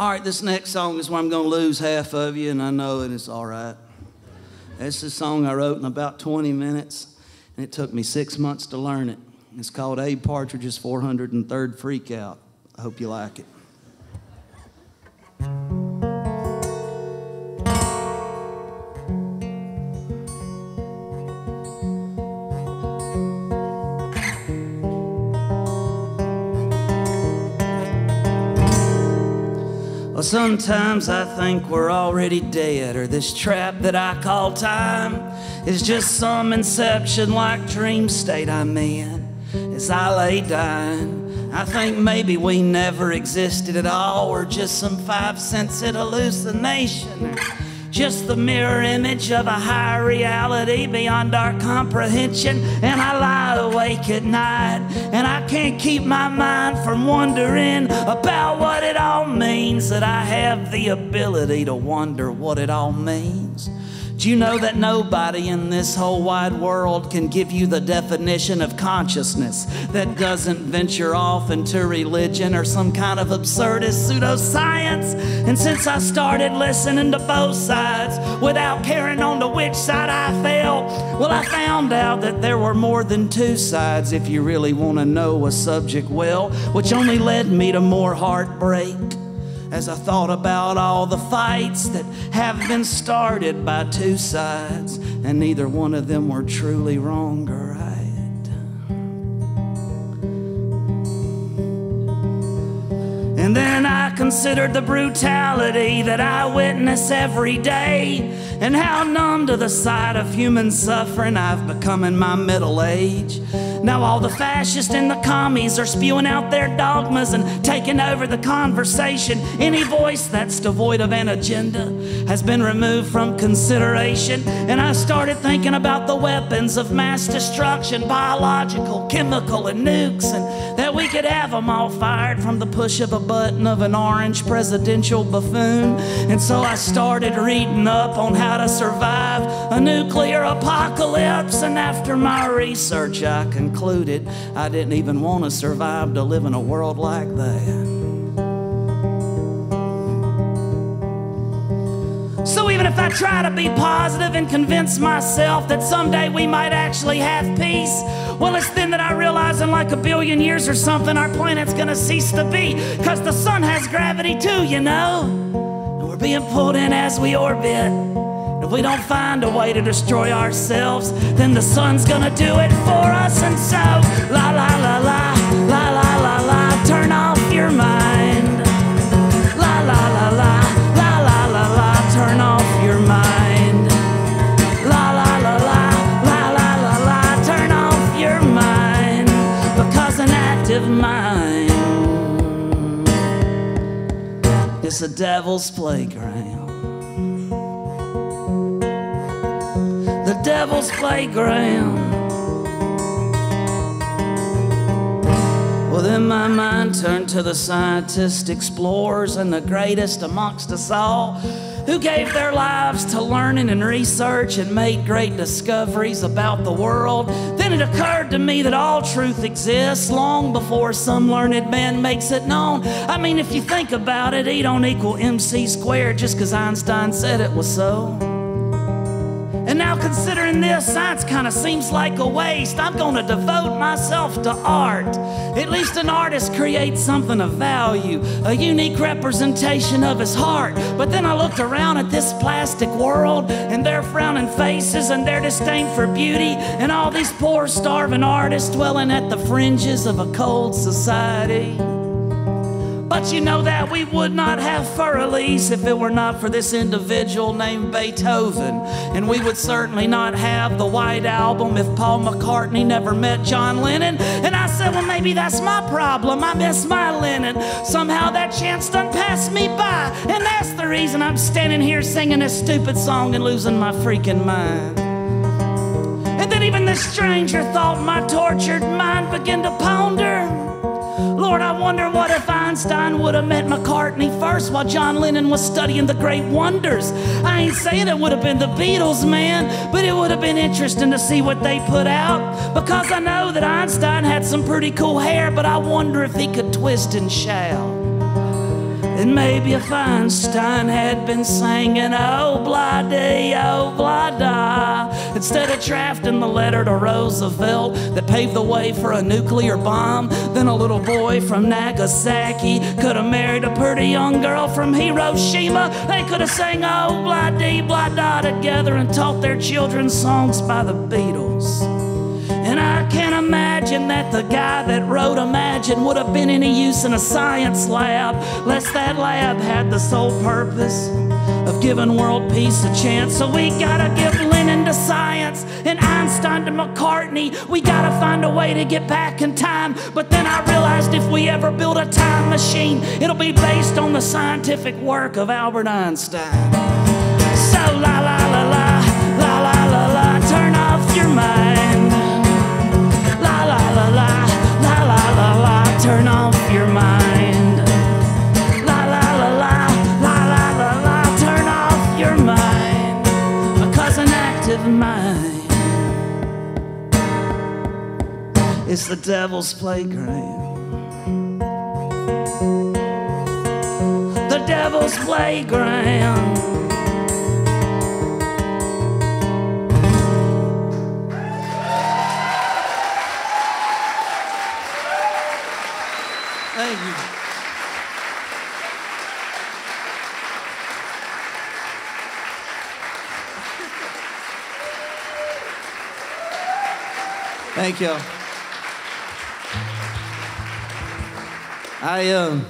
All right, this next song is where I'm going to lose half of you, and I know it is all right. It's a song I wrote in about 20 minutes, and it took me six months to learn it. It's called Abe Partridge's 403rd Freakout. I hope you like it. Well, sometimes I think we're already dead, or this trap that I call time is just some inception like dream state I'm in as I lay dying. I think maybe we never existed at all, or just some five sensed hallucination. Just the mirror image of a higher reality beyond our comprehension. And I lie awake at night, and I can't keep my mind from wondering about what it all means. That I have the ability to wonder what it all means. Do you know that nobody in this whole wide world can give you the definition of consciousness that doesn't venture off into religion or some kind of absurdist pseudoscience? And since I started listening to both sides without caring on to which side I fell, well, I found out that there were more than two sides if you really want to know a subject well, which only led me to more heartbreak as I thought about all the fights that have been started by two sides, and neither one of them were truly wrong or right. And then I considered the brutality that I witness every day, and how numb to the sight of human suffering I've become in my middle age. Now all the fascists and the commies are spewing out their dogmas and taking over the conversation. Any voice that's devoid of an agenda has been removed from consideration. And I started thinking about the weapons of mass destruction, biological, chemical, and nukes, and that we could have them all fired from the push of a button of an orange presidential buffoon. And so I started reading up on how to survive a nuclear apocalypse. And after my research, I concluded I didn't even want to survive to live in a world like that. So even if I try to be positive and convince myself that someday we might actually have peace, well, it's then that I realize in like a billion years or something, our planet's gonna cease to be. Cause the sun has gravity too, you know? And we're being pulled in as we orbit. If we don't find a way to destroy ourselves, then the sun's gonna do it for us. And so, la la la la, la la la la, turn off your mind. La la la la, la la la la, turn off your mind. La la la la, la devil's playground. Well, then my mind turned to the scientists, explorers, and the greatest amongst us all who gave their lives to learning and research and made great discoveries about the world. Then it occurred to me that all truth exists long before some learned man makes it known. I mean, if you think about it, E don't equal MC squared just because Einstein said it was so. And now, considering this, science kind of seems like a waste. I'm going to devote myself to art. At least an artist creates something of value, a unique representation of his heart. But then I looked around at this plastic world and their frowning faces and their disdain for beauty, and all these poor, starving artists dwelling at the fringes of a cold society. But you know that we would not have Fur Elise if it were not for this individual named Beethoven. And we would certainly not have the White Album if Paul McCartney never met John Lennon. And I said, well, maybe that's my problem. I miss my Lennon. Somehow that chance done passed me by. And that's the reason I'm standing here singing this stupid song and losing my freaking mind. And then even this stranger thought my tortured mind began to ponder. Lord, I wonder what if Einstein would have met McCartney first while John Lennon was studying the great wonders. I ain't saying it would have been the Beatles, man, but it would have been interesting to see what they put out. Because I know that Einstein had some pretty cool hair, but I wonder if he could twist and shout. And maybe if Einstein had been singing, oh, dee, oh, da, instead of drafting the letter to Roosevelt that paved the way for a nuclear bomb, then a little boy from Nagasaki could have married a pretty young girl from Hiroshima. They could have sang, oh, blah dee, blah da together and taught their children songs by the Beatles. And I can't imagine that the guy that wrote Imagine would have been any use in a science lab, lest that lab had the sole purpose of giving world peace a chance. So we gotta give Lennon to science and Einstein to McCartney. We gotta find a way to get back in time. But then I realized if we ever build a time machine, it'll be based on the scientific work of Albert Einstein. So la la, la la is the devil's playground. The devil's playground. Thank you. Thank you. I um